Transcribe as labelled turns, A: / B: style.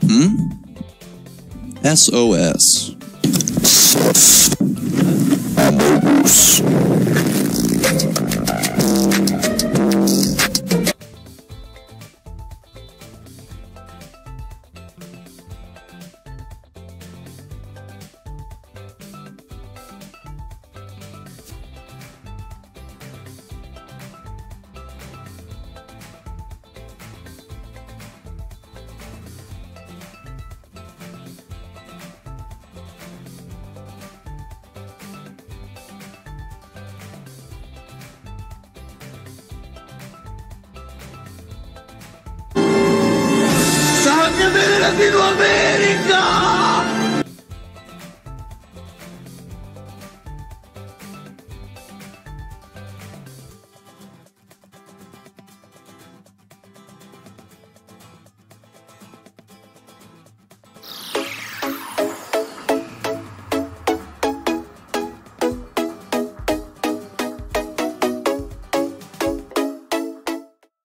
A: Hmm? SOS.
B: Στην Αμερικά